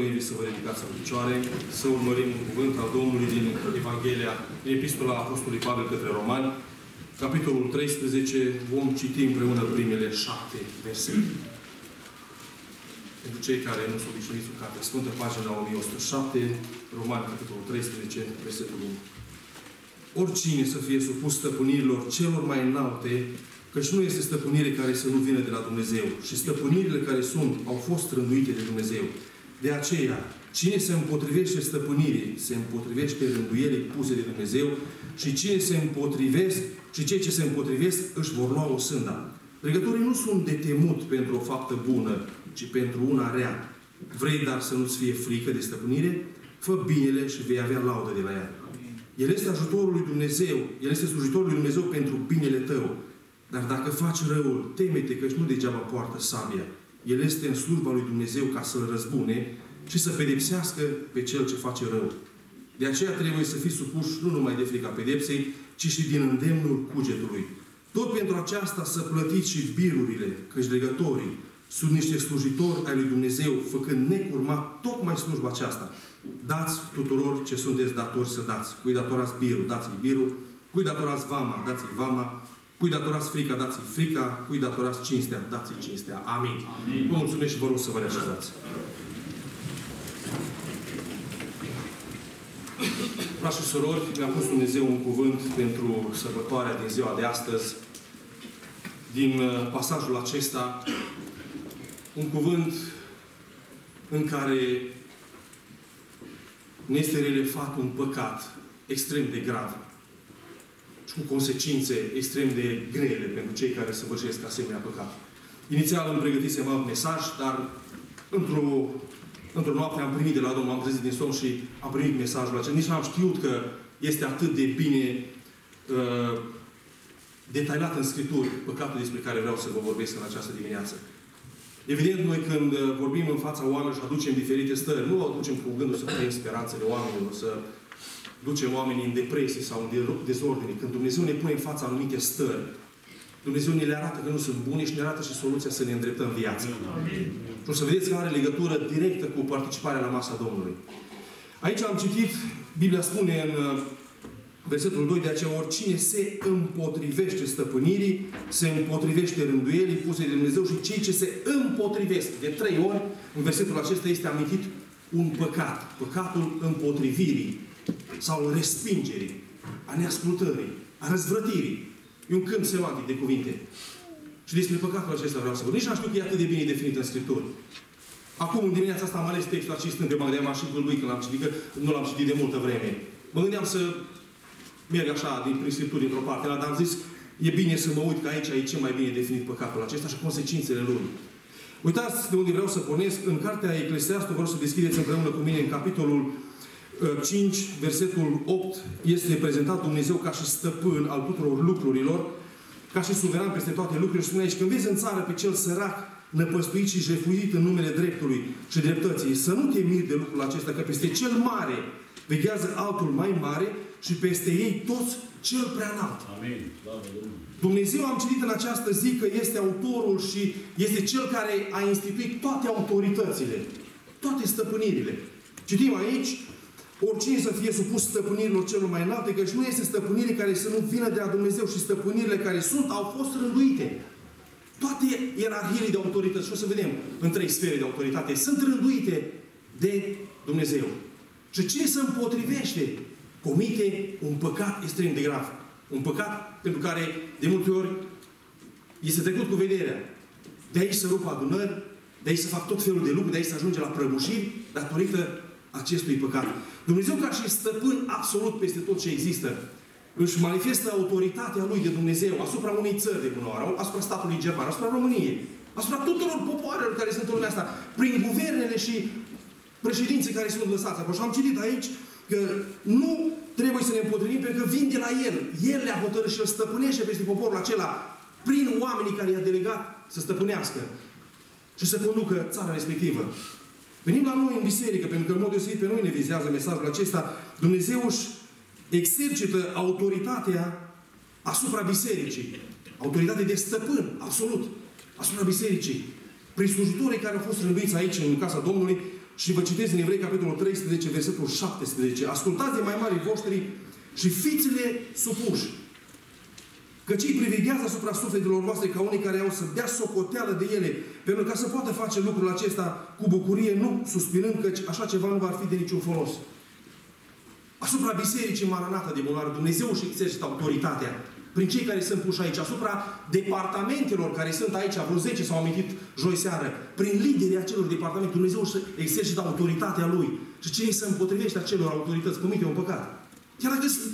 Vă să vă ridicați în picioare, să urmărim un cuvânt al Domnului din Evanghelia, din Epistola Apostolului Pavel către Romani, capitolul 13, vom citi împreună primele șapte versete. Pentru cei care nu sunt obișnuiți cu Cartea Sfântă, pagina 1107, Romani, capitolul 13, versetul 1. Oricine să fie supus stăpânirilor celor mai înalte, căci nu este stăpânire care să nu vină de la Dumnezeu, și stăpânirile care sunt, au fost rânduite de Dumnezeu. De aceea, cine se împotrivește stăpânirii, se împotrivește rânduielii puse de Dumnezeu și cine se împotrivesc și cei ce se împotrivesc își vor lua o sânda. Legătorii nu sunt de temut pentru o faptă bună, ci pentru una rea. Vrei dar să nu-ți fie frică de stăpânire? Fă binele și vei avea laudă de la ea. El este ajutorul lui Dumnezeu, El este slujitorul lui Dumnezeu pentru binele tău. Dar dacă faci răul, temete că nu degeaba poartă sabia. El este în slujba lui Dumnezeu ca să-l răzbune și să pedepsească pe cel ce face rău. De aceea trebuie să fii supuși nu numai de frica pedepsei, ci și din îndemnul cugetului. Tot pentru aceasta să plătiți și birurile, căci legătorii sunt niște slujitori ai lui Dumnezeu, făcând necurmat tocmai slujba aceasta. Dați tuturor ce sunteți datori să dați. Cui datorați birul, dați-i birul. Cui datorați vama, dați-i vama. Cui datorați frica, dați-i frica. Cui datorați cinstea, dați-i cinstea. Amin. Amin. Vă mulțumesc și vă rog să vă reașezați. Frați și surori, mi-a pus Dumnezeu un cuvânt pentru sărbătoarea din ziua de astăzi, din uh, pasajul acesta, un cuvânt în care ne este relefat un păcat extrem de grav și cu consecințe extrem de grele pentru cei care săvârșesc asemenea păcat. Inițial îmi pregătisem alt mesaj, dar într-o într-o noapte am primit de la Domnul, am trezit din somn și am primit mesajul acesta. Nici nu am știut că este atât de bine uh, detaliat în Scripturi păcatul despre care vreau să vă vorbesc în această dimineață. Evident, noi când uh, vorbim în fața oamenilor și aducem diferite stări, nu o aducem cu gândul să tăiem speranțele oamenilor, să ducem oamenii în depresie sau în dezordine. Când Dumnezeu ne pune în fața anumite stări, Dumnezeu ne le arată că nu sunt bune și ne arată și soluția să ne îndreptăm viața. Amin. Și o să vedeți că are legătură directă cu participarea la masa Domnului. Aici am citit, Biblia spune în uh, versetul 2, de aceea oricine se împotrivește stăpânirii, se împotrivește rânduielii puse de Dumnezeu și cei ce se împotrivesc. De trei ori, în versetul acesta este amintit un păcat. Păcatul împotrivirii sau respingerii, a neascultării, a răzvrătirii. E un câmp semantic de cuvinte. Și despre păcatul acesta vreau să vă Nici nu știu că e atât de bine definit în Scripturi. Acum, în dimineața asta, am ales textul acesta în mă gândeam și lui când l-am citit, că nu l-am citit de multă vreme. Mă gândeam să merg așa din prin Scripturi într-o parte, dar am zis, e bine să mă uit că aici e cel mai bine definit păcatul acesta și consecințele lui. Uitați de unde vreau să pornesc. În cartea Eclesiastul, vreau să deschideți împreună cu mine în capitolul 5, uh, versetul 8, este prezentat Dumnezeu ca și stăpân al tuturor lucrurilor ca și suveran peste toate lucrurile. Și spune aici, când vezi în țară pe cel sărac, năpăstuit și jefuit în numele dreptului și dreptății, să nu te miri de lucrul acesta, că peste cel mare veghează altul mai mare și peste ei toți cel prea înalt. Amin. Dumnezeu am citit în această zi că este autorul și este cel care a instituit toate autoritățile, toate stăpânirile. Citim aici, Oricine să fie supus stăpânirilor celor mai înalte, căci nu este stăpânire care să nu vină de la Dumnezeu și stăpânirile care sunt, au fost rânduite. Toate ierarhiile de autorități, și o să vedem în trei sfere de autoritate, sunt rânduite de Dumnezeu. Și cine se împotrivește, comite un păcat extrem de grav. Un păcat pentru care, de multe ori, este trecut cu vederea. De aici să rupă adunări, de aici să fac tot felul de lucruri, de aici să ajunge la prăbușiri, datorită acestui păcat. Dumnezeu ca și stăpân absolut peste tot ce există, își manifestă autoritatea Lui de Dumnezeu asupra unei țări de bună oară, asupra statului german, asupra României, asupra tuturor popoarelor care sunt în lumea asta, prin guvernele și președinții care sunt lăsați acolo. Și am citit aici că nu trebuie să ne împotrivim pentru că vin de la El. El le-a hotărât și îl stăpânește peste poporul acela prin oamenii care i-a delegat să stăpânească și să conducă țara respectivă. Venim la noi în biserică, pentru că în mod deosebit pe noi ne vizează mesajul acesta. Dumnezeu își exercită autoritatea asupra bisericii. Autoritate de stăpân, absolut, asupra bisericii. Prin slujitorii care au fost rânduiți aici, în casa Domnului, și vă citesc în Evrei, capitolul 13, versetul 17. Ascultați de mai mari voștri și fiți-le supuși. Că cei priveghează asupra sufletelor voastre ca unii care au să dea socoteală de ele, pentru ca să poată face lucrul acesta cu bucurie, nu suspinând că așa ceva nu va fi de niciun folos. Asupra bisericii Maranata de Bulară, Dumnezeu și exercită autoritatea prin cei care sunt puși aici, asupra departamentelor care sunt aici, vreo 10 s-au amintit joi seară, prin liderii acelor departamente, Dumnezeu să exercită autoritatea Lui. Și cine se împotrivește acelor autorități, comite un păcat. Chiar dacă sunt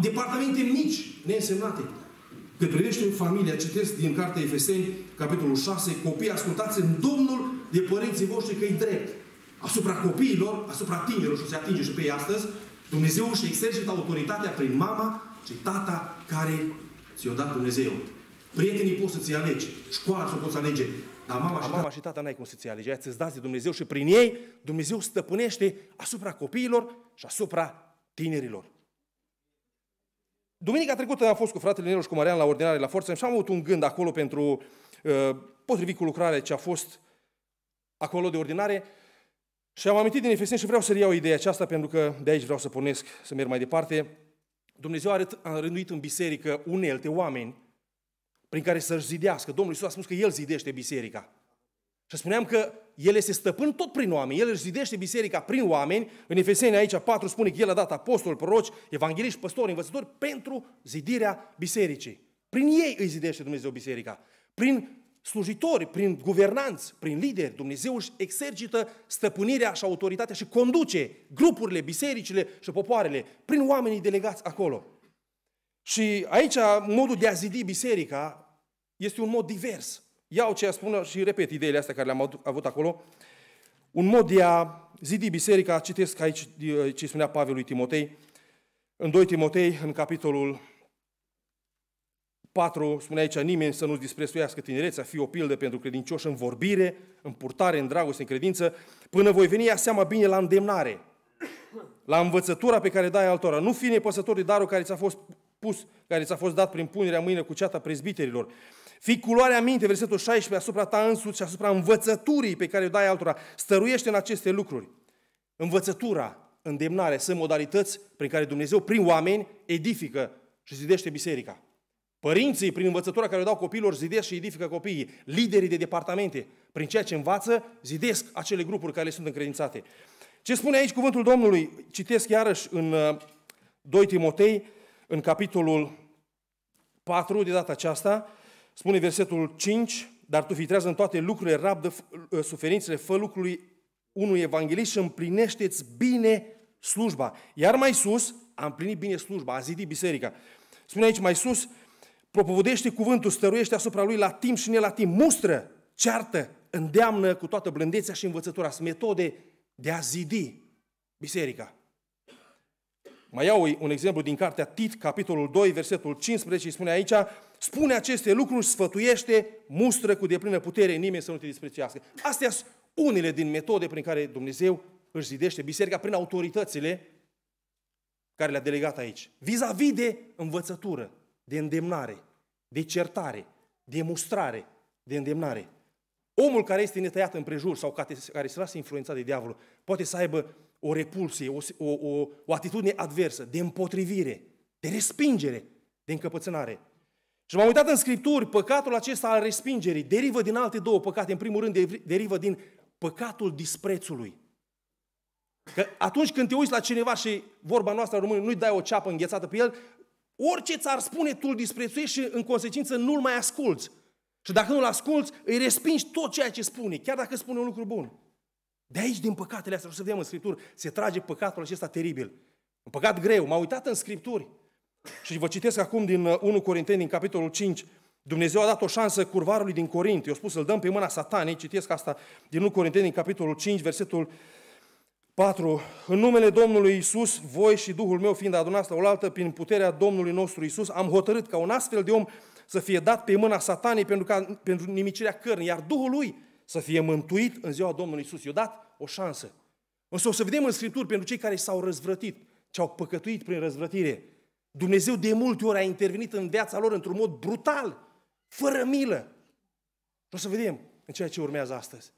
departamente mici, neînsemnate. Cât privește familia, citesc din Cartea Efeseni, capitolul 6, copii, ascultați în Domnul de părinții voștri că e drept. Asupra copiilor, asupra tinerilor, și se atinge și pe ei astăzi, Dumnezeu își exercită autoritatea prin mama și tata care ți-o dat Dumnezeu. Prietenii poți să-ți alegi, școala să poți alege, dar mama și, mama și tata n-ai cum să-ți alegi. Aia ți dați de Dumnezeu și prin ei Dumnezeu stăpânește asupra copiilor și asupra tinerilor. Duminica trecută am fost cu fratele Nelu și cu Marian la ordinare la forță și am avut un gând acolo pentru, uh, potrivit cu lucrarea ce a fost acolo de ordinare, și am amintit din Efeseni și vreau să iau ideea aceasta pentru că de aici vreau să pornesc, să merg mai departe. Dumnezeu a rânduit în biserică unelte, oameni, prin care să-și zidească. Domnul Iisus a spus că El zidește biserica. Și spuneam că El este stăpân tot prin oameni. El își zidește biserica prin oameni. În Efeseni aici 4 spune că El a dat apostoli, proroci, evangeliști, păstori, învățători pentru zidirea bisericii. Prin ei îi zidește Dumnezeu biserica. Prin slujitori, prin guvernanți, prin lideri, Dumnezeu își exercită stăpânirea și autoritatea și conduce grupurile, bisericile și popoarele prin oamenii delegați acolo. Și aici modul de a zidi biserica este un mod divers. Iau ce a spune și repet ideile astea care le-am avut acolo. Un mod de a zidi biserica, citesc aici ce spunea Pavel lui Timotei, în 2 Timotei, în capitolul 4, spune aici, nimeni să nu-ți disprețuiască tinerețea, fi o pildă pentru credincioși în vorbire, în purtare, în dragoste, în credință, până voi veni ia seama bine la îndemnare, la învățătura pe care dai altora. Nu fi nepăsător de darul care ți-a fost pus, care ți-a fost dat prin punerea mâine cu ceata prezbiterilor. Fii culoarea minte, versetul 16, asupra ta însuți și asupra învățăturii pe care o dai altora. Stăruiește în aceste lucruri. Învățătura, îndemnare, sunt modalități prin care Dumnezeu, prin oameni, edifică și zidește biserica. Părinții, prin învățătura care o dau copiilor, zidesc și edifică copiii. Liderii de departamente, prin ceea ce învață, zidesc acele grupuri care le sunt încredințate. Ce spune aici cuvântul Domnului? Citesc iarăși în 2 uh, Timotei, în capitolul 4, de data aceasta, spune versetul 5, dar tu filtrează în toate lucrurile, rabdă uh, suferințele, fă lucrului unui evanghelist și împlinește-ți bine slujba. Iar mai sus, a împlinit bine slujba, a zidit biserica. Spune aici mai sus, propovedește cuvântul, stăruiește asupra lui la timp și ne la timp, mustră, ceartă, îndeamnă cu toată blândețea și învățătura. Sunt metode de a zidi biserica. Mai iau un exemplu din cartea Tit, capitolul 2, versetul 15, spune aici, spune aceste lucruri, sfătuiește, mustră cu deplină putere, nimeni să nu te disprețuiască. Astea sunt unele din metode prin care Dumnezeu își zidește biserica prin autoritățile care le-a delegat aici. Vis-a-vis de învățătură, de îndemnare, de certare, de mustrare, de îndemnare. Omul care este netăiat în prejur sau care se lasă influențat de diavolul poate să aibă o repulsie, o, o, o, o atitudine adversă, de împotrivire, de respingere, de încăpățânare. Și m-am uitat în Scripturi, păcatul acesta al respingerii derivă din alte două păcate. În primul rând, derivă din păcatul disprețului. Că atunci când te uiți la cineva și vorba noastră română, nu-i dai o ceapă înghețată pe el, Orice ți-ar spune, tu îl disprețuiești și în consecință nu-l mai asculți. Și dacă nu-l asculți, îi respingi tot ceea ce spune, chiar dacă spune un lucru bun. De aici, din păcatele astea, o să vedem în Scripturi, se trage păcatul acesta teribil. Un păcat greu. M-am uitat în Scripturi. Și vă citesc acum din 1 uh, Corinteni, din capitolul 5. Dumnezeu a dat o șansă curvarului din Corint. Eu spus să-l dăm pe mâna satanei. Citesc asta din 1 Corinteni, din capitolul 5, versetul 4. În numele Domnului Isus, voi și Duhul meu fiind adunați la oaltă prin puterea Domnului nostru Isus, am hotărât ca un astfel de om să fie dat pe mâna satanei pentru, ca, pentru nimicirea cărnii, iar Duhul lui să fie mântuit în ziua Domnului Isus. I-a dat o șansă. Însă o să vedem în Scripturi pentru cei care s-au răzvrătit, ce au păcătuit prin răzvrătire. Dumnezeu de multe ori a intervenit în viața lor într-un mod brutal, fără milă. Și o să vedem în ceea ce urmează astăzi.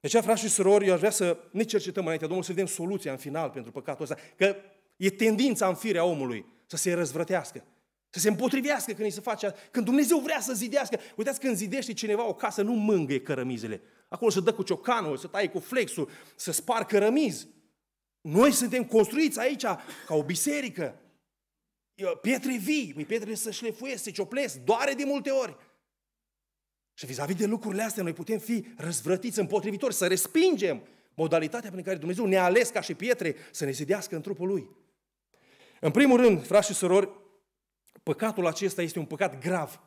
Deci, frate și surori, eu aș vrea să ne cercetăm înaintea Domnului, să vedem soluția în final pentru păcatul ăsta. Că e tendința în firea omului să se răzvrătească. Să se împotrivească când îi se face, când Dumnezeu vrea să zidească. Uitați când zidește cineva o casă, nu mângâie cărămizele. Acolo să dă cu ciocanul, să taie cu flexul, să spar cărămizi. Noi suntem construiți aici ca o biserică. Pietre vii, pietre să șlefuiesc, să cioplesc, doare de multe ori. Și vis-a-vis de lucrurile astea, noi putem fi răzvrătiți împotrivitori, să respingem modalitatea prin care Dumnezeu ne-a ales ca și pietre să ne zidească în trupul Lui. În primul rând, frați și surori, păcatul acesta este un păcat grav.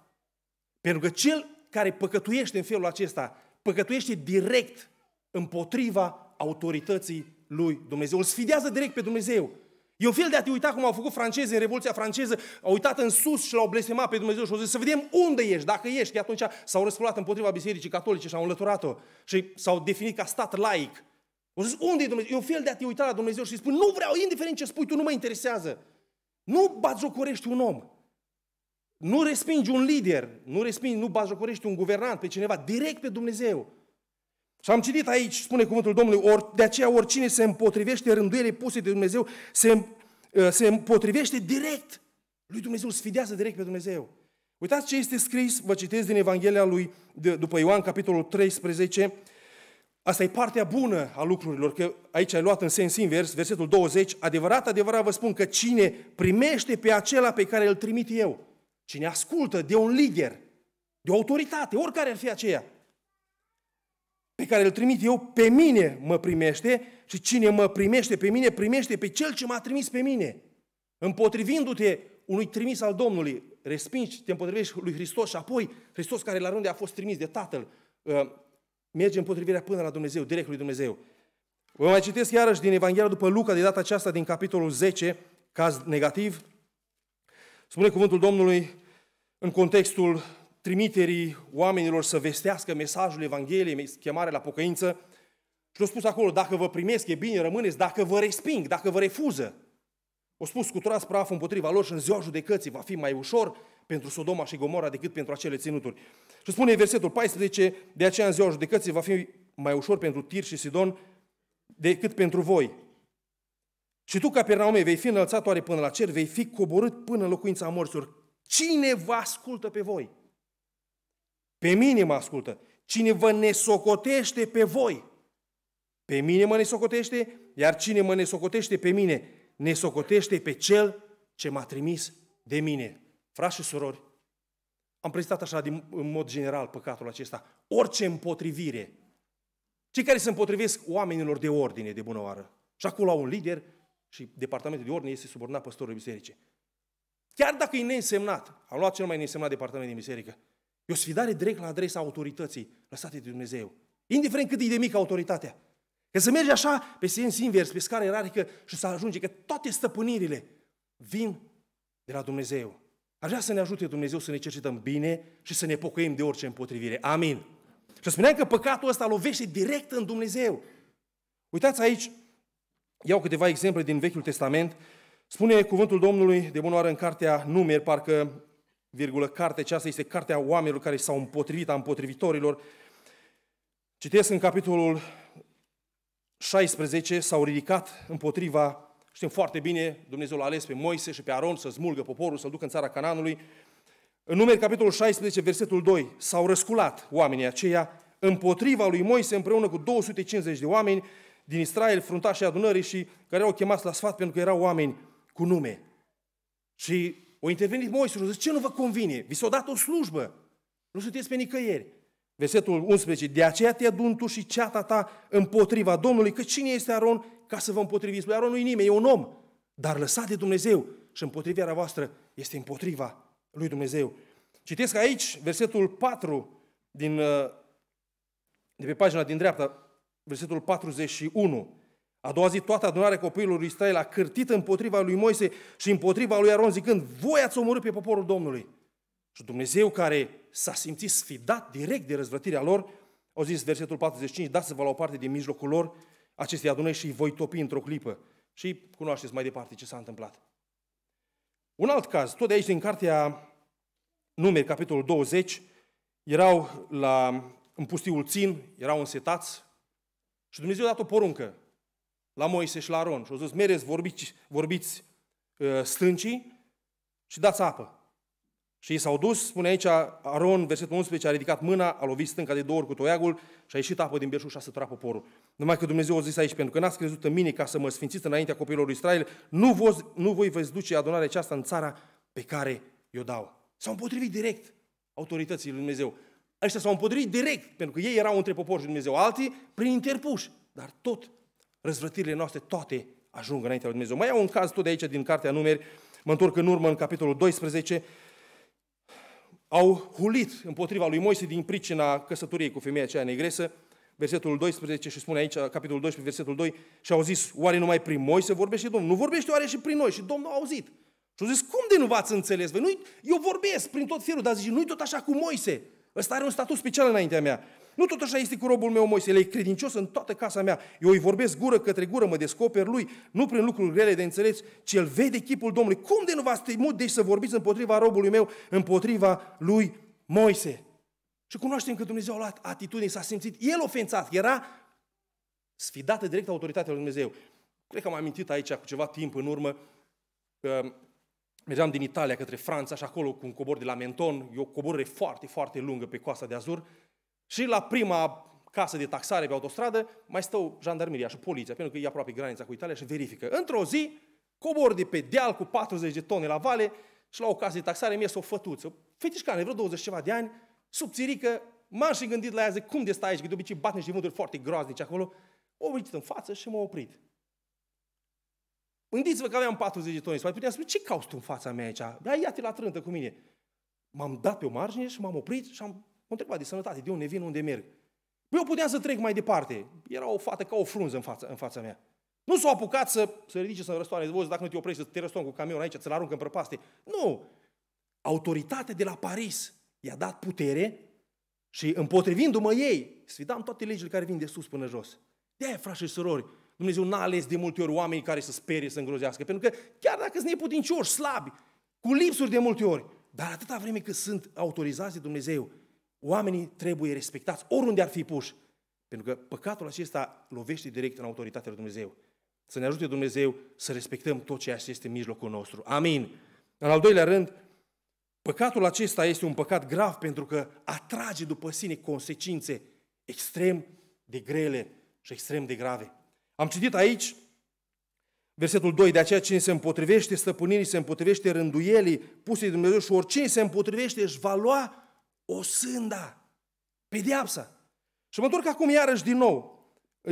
Pentru că cel care păcătuiește în felul acesta, păcătuiește direct împotriva autorității lui Dumnezeu. Îl sfidează direct pe Dumnezeu. E un fel de a te uita cum au făcut francezii în Revoluția franceză, au uitat în sus și l-au blestemat pe Dumnezeu și au zis să vedem unde ești, dacă ești. Că atunci s-au răsculat împotriva Bisericii Catolice și au înlăturat-o și s-au definit ca stat laic. Au zis, unde e Dumnezeu? E un fel de a te uita la Dumnezeu și spui, nu vreau, indiferent ce spui, tu nu mă interesează. Nu batjocorești un om. Nu respingi un lider, nu respingi, nu batjocorești un guvernant pe cineva, direct pe Dumnezeu. Și am citit aici, spune cuvântul Domnului, or, de aceea oricine se împotrivește rânduielii puse de Dumnezeu, se, uh, se împotrivește direct. Lui Dumnezeu sfidează direct pe Dumnezeu. Uitați ce este scris, vă citesc din Evanghelia lui de, după Ioan, capitolul 13. Asta e partea bună a lucrurilor, că aici ai luat în sens invers, versetul 20. Adevărat, adevărat vă spun că cine primește pe acela pe care îl trimit eu, cine ascultă de un lider, de o autoritate, oricare ar fi aceea, pe care îl trimit eu, pe mine mă primește și cine mă primește pe mine, primește pe cel ce m-a trimis pe mine. Împotrivindu-te unui trimis al Domnului, respingi, te împotrivești lui Hristos și apoi Hristos care la rând a fost trimis de Tatăl, uh, merge împotrivirea până la Dumnezeu, direct lui Dumnezeu. Vă mai citesc iarăși din Evanghelia după Luca, de data aceasta din capitolul 10, caz negativ. Spune cuvântul Domnului în contextul trimiterii oamenilor să vestească mesajul Evangheliei, chemare la pocăință. Și au spus acolo, dacă vă primesc, e bine, rămâneți, dacă vă resping, dacă vă refuză. Au spus, scuturați praful împotriva lor și în ziua judecății va fi mai ușor pentru Sodoma și Gomora decât pentru acele ținuturi. Și spune versetul 14, de aceea în ziua judecății va fi mai ușor pentru Tir și Sidon decât pentru voi. Și tu, Capernaume, vei fi înălțat oare până la cer, vei fi coborât până în locuința morților. Cine vă ascultă pe voi? Pe mine mă ascultă. Cine vă nesocotește pe voi, pe mine mă nesocotește, iar cine mă nesocotește pe mine, nesocotește pe cel ce m-a trimis de mine. Frați și surori, am prezentat așa din, în mod general păcatul acesta. Orice împotrivire. Cei care se împotrivesc oamenilor de ordine de bună oară. Și acolo au un lider și departamentul de ordine este subordonat păstorului bisericii. Chiar dacă e neînsemnat, am luat cel mai neînsemnat departament din biserică, E o sfidare direct la adresa autorității lăsate de Dumnezeu. Indiferent cât e de mică autoritatea. Că să mergi așa pe sens invers, pe scară ierarhică și să ajunge că toate stăpânirile vin de la Dumnezeu. Aș vrea să ne ajute Dumnezeu să ne cercetăm bine și să ne pocăim de orice împotrivire. Amin. Și spuneam că păcatul ăsta lovește direct în Dumnezeu. Uitați aici, iau câteva exemple din Vechiul Testament. Spune cuvântul Domnului de bună oară în cartea Numeri, parcă virgulă, cartea aceasta este cartea oamenilor care s-au împotrivit, a împotrivitorilor. Citesc în capitolul 16, s-au ridicat împotriva, știm foarte bine, Dumnezeu l-a ales pe Moise și pe Aron să smulgă poporul, să-l ducă în țara Cananului. În numeri, capitolul 16, versetul 2, s-au răsculat oamenii aceia împotriva lui Moise împreună cu 250 de oameni din Israel, fruntașii adunării și care au chemați la sfat pentru că erau oameni cu nume. Și o intervenit Moise și a zis, ce nu vă convine? Vi s-a dat o slujbă. Nu sunteți pe nicăieri. Versetul 11. De aceea te adun tu și ceata ta împotriva Domnului, că cine este Aron ca să vă împotriviți? Lui Aron nu e nimeni, e un om, dar lăsat de Dumnezeu și împotrivirea voastră este împotriva lui Dumnezeu. Citesc aici versetul 4 din, uh, de pe pagina din dreapta, versetul 41. A doua zi, toată adunarea copiilor lui Israel a cârtit împotriva lui Moise și împotriva lui Aron, zicând, voi ați omorât pe poporul Domnului. Și Dumnezeu, care s-a simțit sfidat direct de răzvrătirea lor, au zis versetul 45, dați-vă la o parte din mijlocul lor acestei adunări și îi voi topi într-o clipă. Și cunoașteți mai departe ce s-a întâmplat. Un alt caz, tot de aici din cartea Numeri, capitolul 20, erau la, în pustiul Țin, erau însetați Și Dumnezeu a dat o poruncă la Moise și la Aron și a zis, mereți, vorbiți, vorbiți uh, stâncii și dați apă. Și ei s-au dus, spune aici, Aron, versetul 11, a ridicat mâna, a lovit stânca de două ori cu toiagul și a ieșit apă din belșug și a săturat poporul. Numai că Dumnezeu a zis aici, pentru că n-ați crezut în mine ca să mă sfințiți înaintea copiilor lui Israel, nu, voi, nu voi veți duce adunarea aceasta în țara pe care i-o dau. S-au împotrivit direct autorității lui Dumnezeu. Ăștia s-au împotrivit direct, pentru că ei erau între popor și Dumnezeu, alții prin interpuși. Dar tot răzvrătirile noastre, toate ajung înaintea lui Dumnezeu. Mai au un caz tot de aici din Cartea Numeri, mă întorc în urmă în capitolul 12, au hulit împotriva lui Moise din pricina căsătoriei cu femeia aceea negresă, versetul 12 și spune aici, capitolul 12, versetul 2, și au zis, oare numai prin Moise vorbește Domnul? Nu vorbește oare și prin noi? Și Domnul a auzit. Și au zis, cum de nu v-ați înțeles? Voi? Nu, eu vorbesc prin tot felul, dar zice, nu-i tot așa cu Moise. Ăsta are un statut special înaintea mea. Nu tot așa este cu robul meu Moise, el e credincios în toată casa mea. Eu îi vorbesc gură către gură, mă descoper lui, nu prin lucruri grele de înțeles, ci el vede chipul Domnului. Cum de nu v-ați temut deci să vorbiți împotriva robului meu, împotriva lui Moise? Și cunoaștem că Dumnezeu a luat atitudine, s-a simțit el ofensat, era sfidată direct autoritatea lui Dumnezeu. Cred că am amintit aici cu ceva timp în urmă, că mergeam din Italia către Franța și acolo cu un cobor de la Menton, e o coborâre foarte, foarte lungă pe coasta de Azur, și la prima casă de taxare pe autostradă mai stau jandarmeria și poliția, pentru că e aproape granița cu Italia și verifică. Într-o zi, cobor de pe deal cu 40 de tone la vale și la o casă de taxare mi o fătuță. Fetișcane, vreo 20 ceva de ani, subțirică, m-am și gândit la ea, zic, cum de stai aici, că de obicei bat niște vânturi foarte groaznice acolo. O venit în față și m-a oprit. Gândiți-vă că aveam 40 de tone. Mai puteam spune, ce cauți tu în fața mea aici? Ia, ia-te la trântă cu mine. M-am dat pe o margine și m-am oprit și am M-a întrebat de sănătate, de unde vin, unde merg. Păi eu puteam să trec mai departe. Era o fată ca o frunză în fața, în fața mea. Nu s-au apucat să, să ridice să-mi răstoane de dacă nu te oprești să te răstoan cu camionul aici, să-l aruncă în prăpaste. Nu! Autoritatea de la Paris i-a dat putere și împotrivindu-mă ei, sfidam toate legile care vin de sus până jos. De aia, frați și surori, Dumnezeu n-a ales de multe ori oameni care să sperie, să îngrozească. Pentru că chiar dacă sunt neputincioși, slabi, cu lipsuri de multe ori, dar atâta vreme cât sunt autorizați de Dumnezeu, oamenii trebuie respectați oriunde ar fi puși. Pentru că păcatul acesta lovește direct în autoritatea lui Dumnezeu. Să ne ajute Dumnezeu să respectăm tot ceea ce este în mijlocul nostru. Amin. În al doilea rând, păcatul acesta este un păcat grav pentru că atrage după sine consecințe extrem de grele și extrem de grave. Am citit aici versetul 2, de aceea cine se împotrivește stăpânirii, se împotrivește rânduielii puse de Dumnezeu și oricine se împotrivește își va lua o sânda, pedeapsa. Și mă întorc acum iarăși din nou.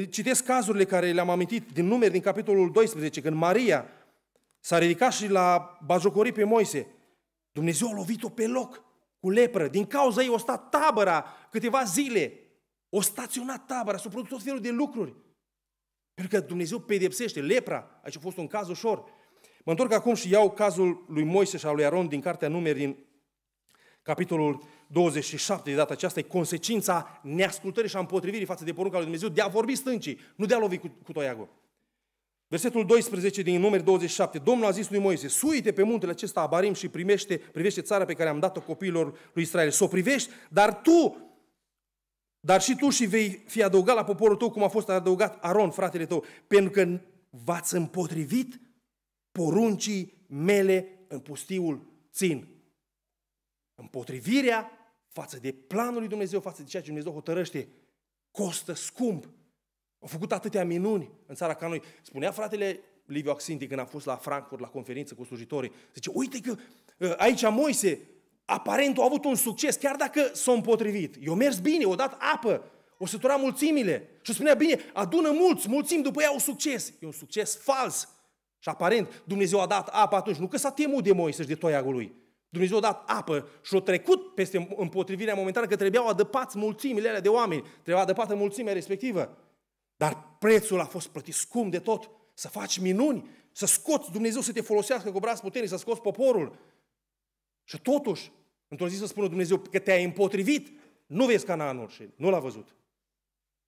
Citesc cazurile care le-am amintit din numeri din capitolul 12, când Maria s-a ridicat și l-a bajocorit pe Moise. Dumnezeu a lovit-o pe loc cu lepră. Din cauza ei o stat tabăra câteva zile. O staționat tabăra, s-au produs tot felul de lucruri. Pentru că Dumnezeu pedepsește lepra. Aici a fost un caz ușor. Mă întorc acum și iau cazul lui Moise și al lui Aron din cartea numeri din capitolul 27 de data aceasta, e consecința neascultării și a împotrivirii față de porunca lui Dumnezeu de a vorbi stâncii, nu de a lovi cu, cu toiagul. Versetul 12 din numeri 27. Domnul a zis lui Moise, suite pe muntele acesta Abarim și primește, privește țara pe care am dat-o copiilor lui Israel. Să o privești, dar tu, dar și tu și vei fi adăugat la poporul tău cum a fost adăugat Aron, fratele tău, pentru că v-ați împotrivit poruncii mele în pustiul țin. Împotrivirea față de planul lui Dumnezeu, față de ceea ce Dumnezeu hotărăște, costă scump. Au făcut atâtea minuni în țara ca noi. Spunea fratele Liviu Axinti când a fost la Frankfurt la conferință cu slujitorii. Zice, uite că ă, aici Moise, aparent a avut un succes, chiar dacă s-a împotrivit. Eu mers bine, o dat apă, o sătura mulțimile. Și spunea, bine, adună mulți, mulțimi, după ea au succes. E un succes fals. Și aparent Dumnezeu a dat apă atunci, nu că s-a temut de Moise și de toiagul lui, Dumnezeu a dat apă și a trecut peste împotrivirea momentană că trebuiau adăpați mulțimile alea de oameni, trebuia adăpată mulțimea respectivă. Dar prețul a fost plătit scump de tot. Să faci minuni, să scoți Dumnezeu să te folosească cu braț puternic, să scoți poporul. Și totuși, într-o zi să spună Dumnezeu că te-ai împotrivit, nu vezi Canaanul și nu l-a văzut.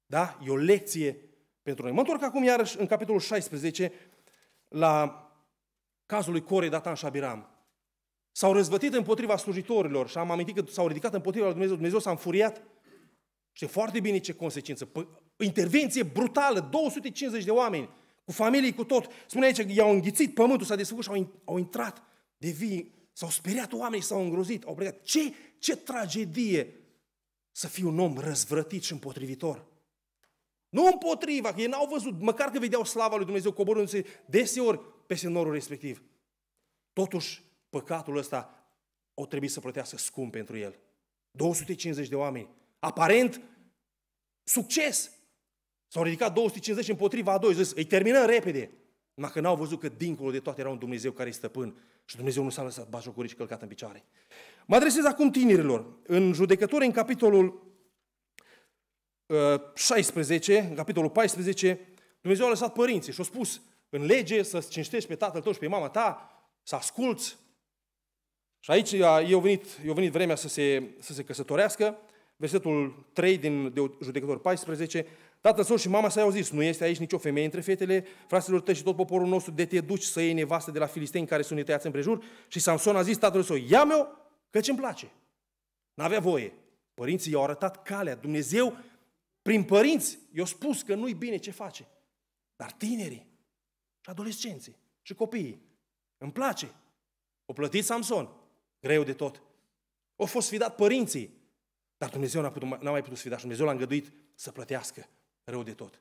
Da? E o lecție pentru noi. Mă întorc acum iarăși în capitolul 16 la cazul lui Core, Datan și Abiram. S-au răzvătit împotriva slujitorilor și am amintit că s-au ridicat împotriva lui Dumnezeu. Dumnezeu s-a înfuriat. Și foarte bine ce consecință. O intervenție brutală, 250 de oameni, cu familii, cu tot. Spune aici că i-au înghițit pământul, s-a desfăcut și au, au intrat de vii, s-au speriat oamenii, s-au îngrozit, au plecat. Ce, ce tragedie să fii un om răzvrătit și împotrivitor. Nu împotriva, că ei n-au văzut, măcar că vedeau slava lui Dumnezeu coborându-se deseori peste norul respectiv. Totuși, păcatul ăsta o trebuie să plătească scump pentru el. 250 de oameni. Aparent, succes. S-au ridicat 250 împotriva a doi. Zis, îi terminăm repede. Dacă n-au văzut că dincolo de toate era un Dumnezeu care îi stăpân și Dumnezeu nu s-a lăsat bajocorit și călcat în picioare. Mă adresez acum tinerilor. În judecători, în capitolul 16, uh, în capitolul 14, Dumnezeu a lăsat părinții și a spus în lege să cinstești pe tatăl tău și pe mama ta, să asculți. Și aici a venit, a venit vremea să se, să se căsătorească. Versetul 3 din de judecător 14, Tatăl său și mama sa i-au zis, nu este aici nicio femeie între fetele fraților tăi și tot poporul nostru de te duci să iei nevastă de la filisteni care sunt tăiați împrejur. Și Samson a zis tatălui său, ia-mi-o, căci îmi place. N-avea voie. Părinții i-au arătat calea. Dumnezeu, prin părinți, i-a spus că nu-i bine ce face. Dar tinerii și adolescenții și copiii, îmi place. O plătit Samson, greu de tot. Au fost sfidat părinții, dar Dumnezeu n-a, putut, n-a mai putut sfida și Dumnezeu l-a îngăduit să plătească rău de tot.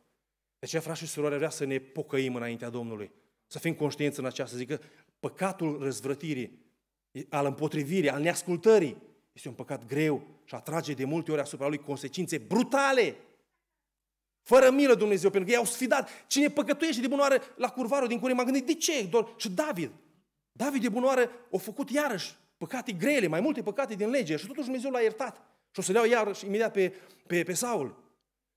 De aceea, frați și surori, vrea să ne pocăim înaintea Domnului, să fim conștienți în această zi că păcatul răzvrătirii, al împotrivirii, al neascultării, este un păcat greu și atrage de multe ori asupra lui consecințe brutale. Fără milă Dumnezeu, pentru că i-au sfidat. Cine păcătuiește de bunoară la curvarul din curie, m-am gândit, de ce? Doar? Și David. David de bunoară a făcut iarăși păcate grele, mai multe păcate din lege și totuși Dumnezeu l-a iertat. Și o să le iau iarăși imediat pe, pe, pe Saul.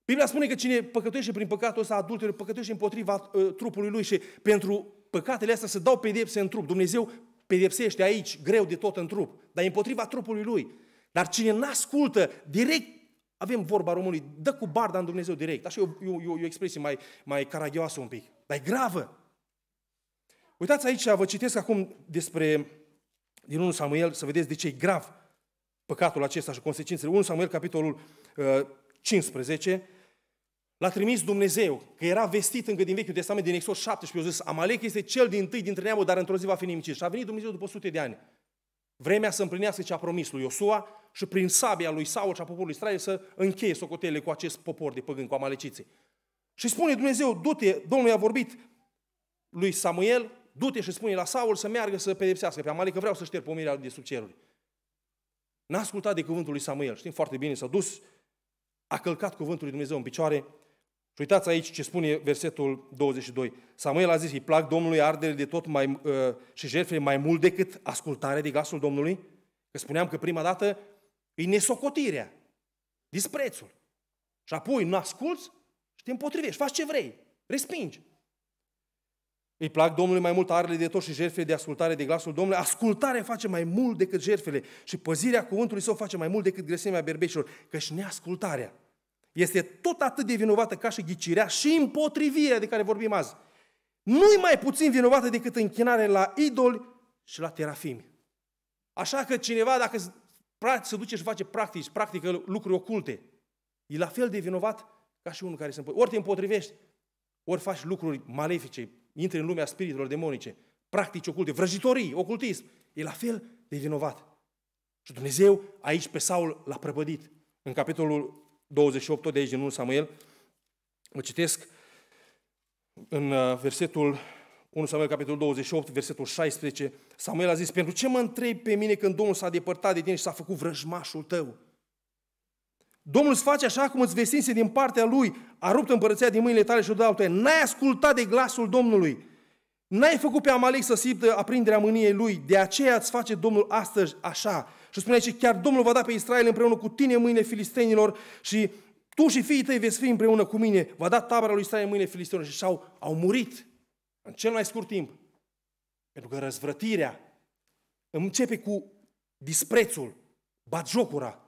Biblia spune că cine păcătuiește prin păcatul ăsta adulter, păcătuiește împotriva uh, trupului lui și pentru păcatele astea se dau pedepse în trup. Dumnezeu pedepsește aici, greu de tot în trup, dar e împotriva trupului lui. Dar cine n-ascultă direct, avem vorba românului, dă cu barda în Dumnezeu direct. Așa e o, e o, e o expresie mai, mai caragioasă un pic, dar e gravă. Uitați aici, vă citesc acum despre, din 1 Samuel, să vedeți de ce e grav păcatul acesta și consecințele. 1 Samuel, capitolul uh, 15, L-a trimis Dumnezeu, că era vestit încă din Vechiul Testament, din Exod 17, a zis, Amalek este cel din tâi dintre neamuri, dar într-o zi va fi nimicit. Și a venit Dumnezeu după sute de ani. Vremea să împlinească ce a promis lui Iosua și prin sabia lui Saul și a poporului Israel să încheie socotele cu acest popor de păgâni, cu amaleciții. Și spune Dumnezeu, du-te, Domnul i-a vorbit lui Samuel, du-te și spune la Saul să meargă să pedepsească pe Amalek, că vreau să șterg pomirea de sub ceruri. N-a ascultat de cuvântul lui Samuel, știm foarte bine, s-a dus, a călcat cuvântul lui Dumnezeu în picioare și uitați aici ce spune versetul 22. Samuel a zis, îi plac Domnului ardele de tot mai, uh, și jertfele mai mult decât ascultarea de glasul Domnului? Că spuneam că prima dată e nesocotirea, disprețul. Și apoi nu asculți și te împotrivești, faci ce vrei, respingi. Îi plac Domnului mai mult arele de tot și jertfele de ascultare de glasul Domnului. Ascultarea face mai mult decât jertfele și păzirea cuvântului său face mai mult decât grăsimea berbecilor. Căci neascultarea este tot atât de vinovată ca și ghicirea și împotrivirea de care vorbim azi. Nu-i mai puțin vinovată decât închinare la idoli și la terafimi. Așa că cineva, dacă se duce și face practici, practică lucruri oculte, e la fel de vinovat ca și unul care se împotrivește. Ori te împotrivești, ori faci lucruri malefice, intri în lumea spiritelor demonice, practici oculte, vrăjitorii, ocultism, e la fel de vinovat. Și Dumnezeu aici pe Saul l-a prăbădit. În capitolul 28, tot de aici din 1 Samuel, mă citesc în uh, versetul 1 Samuel, capitolul 28, versetul 16, Samuel a zis, pentru ce mă întrebi pe mine când Domnul s-a depărtat de tine și s-a făcut vrăjmașul tău? Domnul îți face așa cum îți vestinse din partea Lui, a rupt împărăția din mâinile tale și o dă altuia. N-ai ascultat de glasul Domnului. N-ai făcut pe Amalek să simtă aprinderea mâniei Lui. De aceea îți face Domnul astăzi așa. Și spune aici, chiar Domnul va da pe Israel împreună cu tine în mâinile filistenilor și tu și fiii tăi veți fi împreună cu mine. Va da tabăra lui Israel în mâinile filistenilor și au, au murit în cel mai scurt timp. Pentru că răzvrătirea începe cu disprețul, batjocura,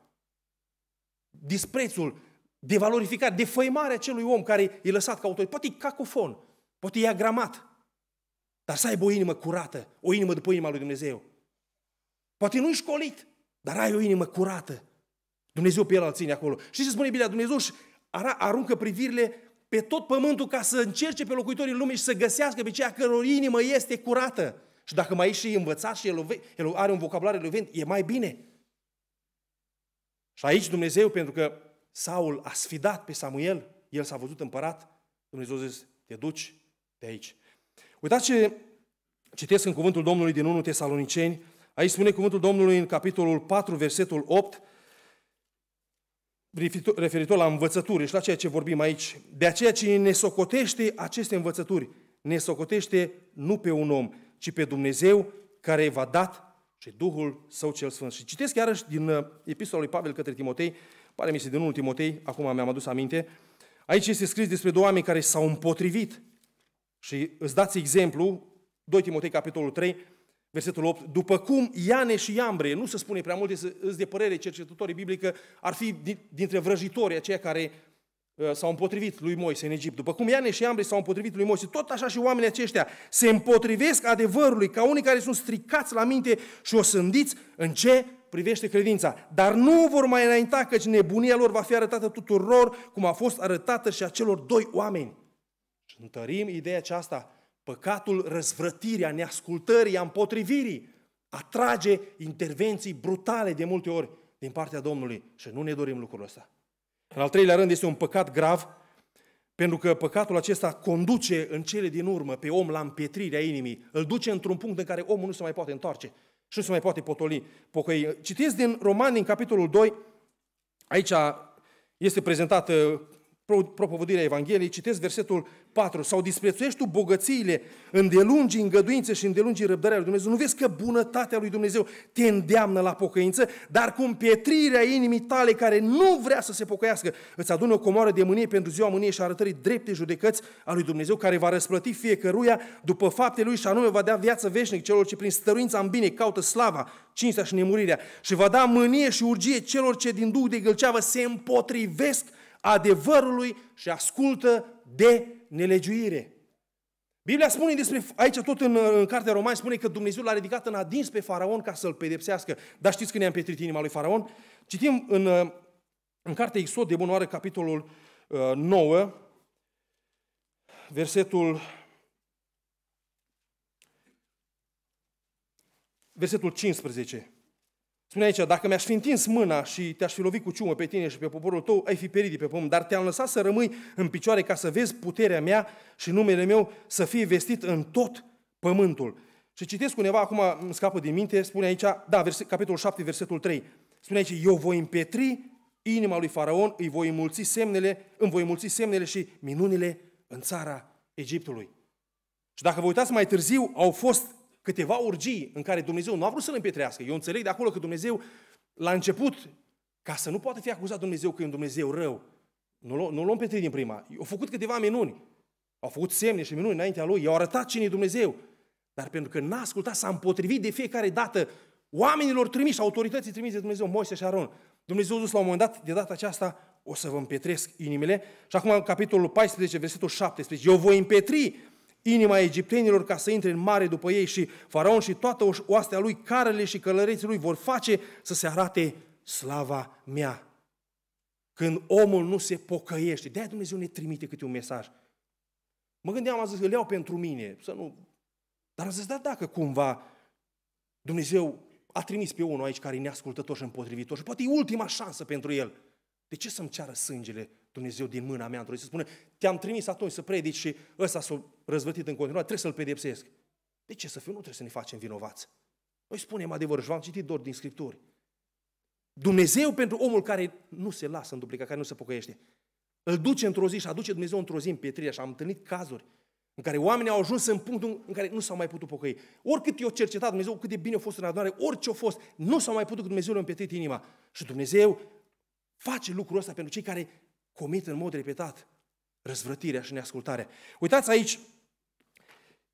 disprețul, devalorificarea, defăimarea acelui om care e lăsat ca autor. Poate e cacofon, poate e agramat, dar să aibă o inimă curată, o inimă după inima lui Dumnezeu. Poate nu-i școlit, dar ai o inimă curată. Dumnezeu pe el îl ține acolo. Și ce spune Biblia? Dumnezeu își aruncă privirile pe tot pământul ca să încerce pe locuitorii lumii și să găsească pe ceea căror inimă este curată. Și dacă mai e și învățat și el, el are un vocabular elocvent, e mai bine. Și aici Dumnezeu, pentru că Saul a sfidat pe Samuel, el s-a văzut împărat, Dumnezeu zice, te duci de aici. Uitați ce citesc în cuvântul Domnului din 1 Tesaloniceni, aici spune cuvântul Domnului în capitolul 4, versetul 8, referitor la învățături și la ceea ce vorbim aici. De aceea ce ne socotește aceste învățături, ne socotește nu pe un om, ci pe Dumnezeu care v-a dat și Duhul Său cel Sfânt. Și citesc iarăși din uh, epistola lui Pavel către Timotei, pare mi se din 1 Timotei, acum mi-am adus aminte, aici este scris despre două oameni care s-au împotrivit. Și îți dați exemplu, 2 Timotei, capitolul 3, versetul 8, după cum Iane și Iambre, nu se spune prea multe, îți de părere cercetătorii biblică, ar fi dintre vrăjitorii aceia care uh, s-au împotrivit lui Moise în Egipt. După cum Iane și Iambre s-au împotrivit lui Moise, tot așa și oamenii aceștia se împotrivesc adevărului ca unii care sunt stricați la minte și o sândiți în ce privește credința. Dar nu vor mai înainta căci nebunia lor va fi arătată tuturor cum a fost arătată și acelor doi oameni. Și întărim ideea aceasta Păcatul răzvrătirii, a neascultării, a împotrivirii, atrage intervenții brutale de multe ori din partea Domnului și nu ne dorim lucrul ăsta. În al treilea rând este un păcat grav, pentru că păcatul acesta conduce în cele din urmă pe om la împietrirea inimii, îl duce într-un punct în care omul nu se mai poate întoarce și nu se mai poate potoli, pocăi. Citesc din Roman, din capitolul 2, aici este prezentată propovădirea Evangheliei, citesc versetul 4, sau disprețuiești tu bogățiile, îndelungi îngăduințe și îndelungi răbdarea lui Dumnezeu. Nu vezi că bunătatea lui Dumnezeu te îndeamnă la pocăință, dar cu împietrirea inimii tale care nu vrea să se pocăiască, îți adună o comoară de mânie pentru ziua mâniei și arătării drepte judecăți a lui Dumnezeu, care va răsplăti fiecăruia după faptele lui și anume va da viață veșnică celor ce prin stăruința în bine caută slava, cinstea și nemurirea și va da mânie și urgie celor ce din duh de gâlceavă se împotrivesc adevărului și ascultă de nelegiuire. Biblia spune despre, aici tot în, în cartea Romani, spune că Dumnezeu l-a ridicat în adins pe faraon ca să-l pedepsească. Dar știți când i-a împietrit inima lui faraon? Citim în, în cartea Exod de bunoare, capitolul 9, uh, versetul versetul 15. Spune aici, dacă mi-aș fi întins mâna și te-aș fi lovit cu ciumă pe tine și pe poporul tău, ai fi perit de pe pământ, dar te-am lăsat să rămâi în picioare ca să vezi puterea mea și numele meu să fie vestit în tot pământul. Și citesc undeva, acum îmi scapă din minte, spune aici, da, verset, capitolul 7, versetul 3, spune aici, eu voi împetri inima lui Faraon, îi voi mulți semnele, îmi voi mulți semnele și minunile în țara Egiptului. Și dacă vă uitați mai târziu, au fost câteva urgii în care Dumnezeu nu a vrut să-l împietrească. Eu înțeleg de acolo că Dumnezeu, la început, ca să nu poată fi acuzat Dumnezeu că e un Dumnezeu rău, nu, nu l-a împietrit din prima. Au făcut câteva minuni. Au făcut semne și minuni înaintea lui. I-au arătat cine e Dumnezeu. Dar pentru că n-a ascultat, s-a împotrivit de fiecare dată oamenilor trimiși, autorității trimise de Dumnezeu, Moise și Aron. Dumnezeu a zis la un moment dat, de data aceasta, o să vă împietresc inimile. Și acum, în capitolul 14, versetul 17, eu voi împetri inima egiptenilor ca să intre în mare după ei și faraon și toată oastea lui, carele și călăreții lui vor face să se arate slava mea. Când omul nu se pocăiește, de-aia Dumnezeu ne trimite câte un mesaj. Mă gândeam, am zis, îl iau pentru mine, să nu... Dar am zis, da, dacă cumva Dumnezeu a trimis pe unul aici care e neascultător și împotrivitor și poate e ultima șansă pentru el. De ce să-mi ceară sângele Dumnezeu din mâna mea într-o zi? Să spune, te-am trimis atunci să predici și ăsta s-a răzvătit în continuare, trebuie să-l pedepsesc. De ce să fiu? Nu trebuie să ne facem vinovați. Noi spunem adevărul și v-am citit doar din Scripturi. Dumnezeu pentru omul care nu se lasă în duplica, care nu se pocăiește. Îl duce într-o zi și aduce Dumnezeu într-o zi în pietrirea și am întâlnit cazuri în care oamenii au ajuns în punctul în care nu s-au mai putut pocăi. Oricât i-au cercetat Dumnezeu, cât de bine a fost în adunare, orice a fost, nu s-au mai putut, Dumnezeu le-a împietrit inima. Și Dumnezeu face lucrul ăsta pentru cei care comit în mod repetat răzvrătirea și neascultarea. Uitați aici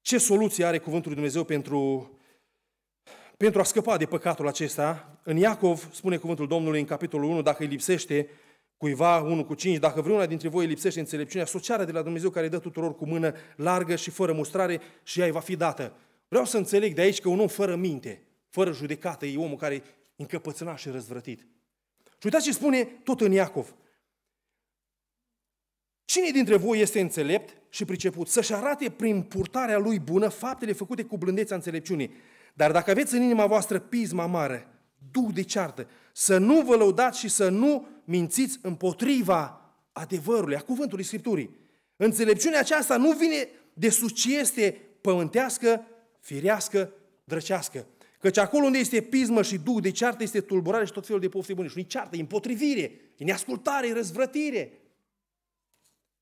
ce soluție are Cuvântul lui Dumnezeu pentru, pentru a scăpa de păcatul acesta. În Iacov spune Cuvântul Domnului în capitolul 1, dacă îi lipsește cuiva 1 cu 5, dacă vreuna dintre voi îi lipsește înțelepciunea, să de la Dumnezeu care dă tuturor cu mână largă și fără mustrare și ea îi va fi dată. Vreau să înțeleg de aici că un om fără minte, fără judecată, e omul care e încăpățânat și răzvrătit. Și uitați ce spune tot în Iacov. Cine dintre voi este înțelept și priceput să-și arate prin purtarea lui bună faptele făcute cu blândețea înțelepciunii? Dar dacă aveți în inima voastră pisma mare, duh de ceartă, să nu vă lăudați și să nu mințiți împotriva adevărului, a cuvântului Scripturii. Înțelepciunea aceasta nu vine de sus, ci este pământească, firească, drăcească. Căci acolo unde este pismă și duh de ceartă este tulburare și tot felul de pofte bune. Și nu ceartă, e împotrivire, e neascultare, e răzvrătire.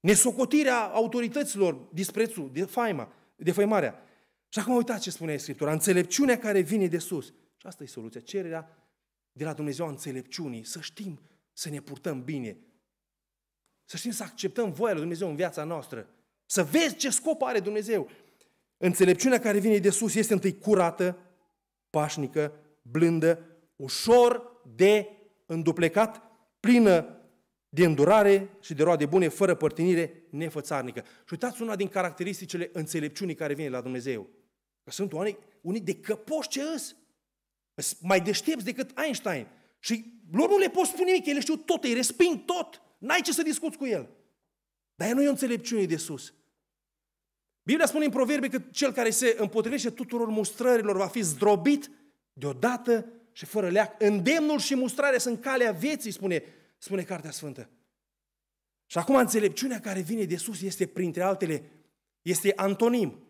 Nesocotirea autorităților, disprețul, de faima, de făimarea. Și acum uitați ce spune Scriptura, înțelepciunea care vine de sus. Și asta e soluția, cererea de la Dumnezeu a înțelepciunii, să știm să ne purtăm bine, să știm să acceptăm voia lui Dumnezeu în viața noastră, să vezi ce scop are Dumnezeu. Înțelepciunea care vine de sus este întâi curată, pașnică, blândă, ușor de înduplecat, plină de îndurare și de roade bune, fără părtinire, nefățarnică. Și uitați una din caracteristicile înțelepciunii care vine la Dumnezeu. Că sunt unii, unii de căpoși ce îs. Mai deștepți decât Einstein. Și lor nu le poți spune nimic, ele știu tot, îi resping tot. N-ai ce să discuți cu el. Dar ea nu e o înțelepciune de sus. Biblia spune în proverbe că cel care se împotrivește tuturor mustrărilor va fi zdrobit deodată și fără leac. Îndemnul și mustrarea sunt calea vieții, spune, spune Cartea Sfântă. Și acum înțelepciunea care vine de sus este, printre altele, este antonim.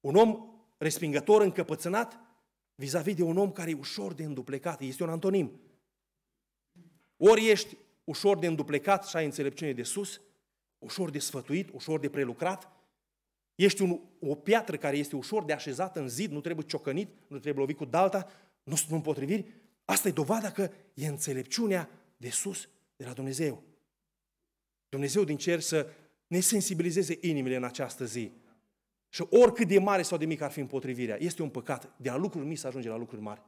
Un om respingător, încăpățânat, vis-a-vis de un om care e ușor de înduplecat. Este un antonim. Ori ești ușor de înduplecat și ai înțelepciune de sus, ușor de sfătuit, ușor de prelucrat, Ești un, o piatră care este ușor de așezat în zid, nu trebuie ciocănit, nu trebuie lovit cu dalta, nu sunt împotriviri. Asta e dovada că e înțelepciunea de sus, de la Dumnezeu. Dumnezeu din cer să ne sensibilizeze inimile în această zi. Și oricât de mare sau de mic ar fi împotrivirea, este un păcat de la lucruri mici să ajunge la lucruri mari.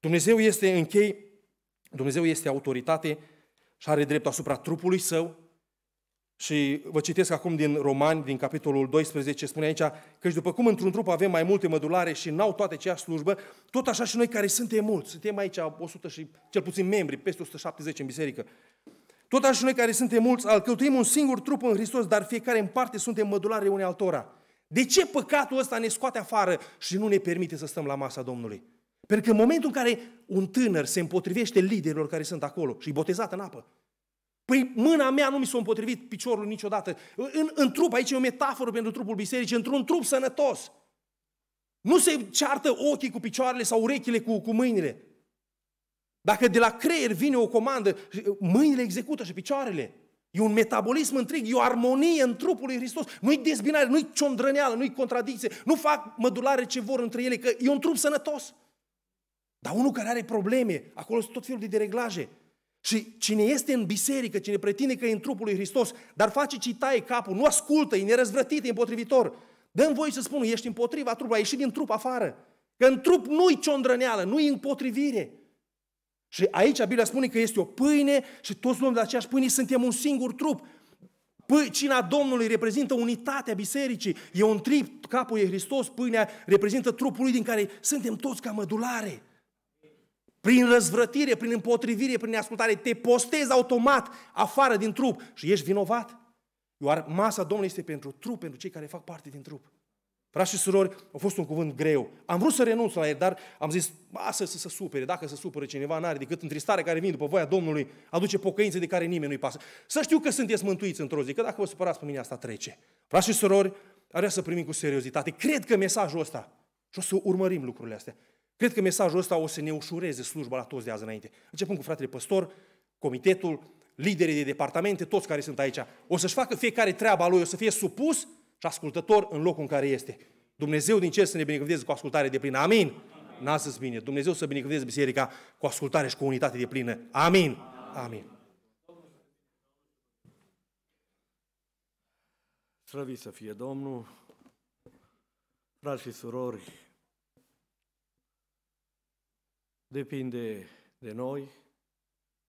Dumnezeu este închei, Dumnezeu este autoritate și are dreptul asupra trupului său, și vă citesc acum din Romani, din capitolul 12, spune aici că după cum într-un trup avem mai multe mădulare și n-au toate aceeași slujbă, tot așa și noi care suntem mulți, suntem aici 100 și cel puțin membri, peste 170 în biserică, tot așa și noi care suntem mulți, alcătuim un singur trup în Hristos, dar fiecare în parte suntem mădulare unei altora. De ce păcatul ăsta ne scoate afară și nu ne permite să stăm la masa Domnului? Pentru că în momentul în care un tânăr se împotrivește liderilor care sunt acolo și e botezat în apă, Păi mâna mea nu mi s-a împotrivit piciorul niciodată. În, în trup, aici e o metaforă pentru trupul bisericii, într-un trup sănătos. Nu se ceartă ochii cu picioarele sau urechile cu, cu mâinile. Dacă de la creier vine o comandă, mâinile execută și picioarele. E un metabolism întreg, e o armonie în trupul lui Hristos. Nu-i dezbinare, nu-i ciondrăneală, nu-i contradicție, nu fac mădulare ce vor între ele, că e un trup sănătos. Dar unul care are probleme, acolo sunt tot felul de dereglaje. Și cine este în biserică, cine pretinde că e în trupul lui Hristos, dar face ce taie capul, nu ascultă, e nerăzvrătit, e împotrivitor, dă voi să spun, ești împotriva trupului, ai ieșit din trup afară. Că în trup nu-i ciondrăneală, nu-i împotrivire. Și aici Biblia spune că este o pâine și toți luăm de aceeași pâine, suntem un singur trup. Păi, cina Domnului reprezintă unitatea bisericii, e un trip, capul e Hristos, pâinea reprezintă trupul lui din care suntem toți ca mădulare prin răzvrătire, prin împotrivire, prin neascultare, te postezi automat afară din trup și ești vinovat. Iar masa Domnului este pentru trup, pentru cei care fac parte din trup. Frați și surori, a fost un cuvânt greu. Am vrut să renunț la el, dar am zis, să, să se supere. Dacă se supere cineva, n-are decât întristare care vine după voia Domnului, aduce pocăințe de care nimeni nu-i pasă. Să știu că sunteți mântuiți într-o zi, că dacă vă supărați pe mine, asta trece. Frați și surori, ar vrea să primim cu seriozitate. Cred că mesajul ăsta, și o să urmărim lucrurile astea, Cred că mesajul ăsta o să ne ușureze slujba la toți de azi înainte. Începând cu fratele păstor, comitetul, liderii de departamente, toți care sunt aici. O să-și facă fiecare treaba lui, o să fie supus și ascultător în locul în care este. Dumnezeu din cer să ne binecuvânteze cu ascultare de plină. Amin. N-a să bine. Dumnezeu să binecuvânteze biserica cu ascultare și cu unitate de plină. Amin. Amin. Slăvit să fie Domnul, frați și surori, depinde de noi,